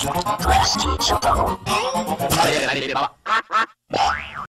Prestige.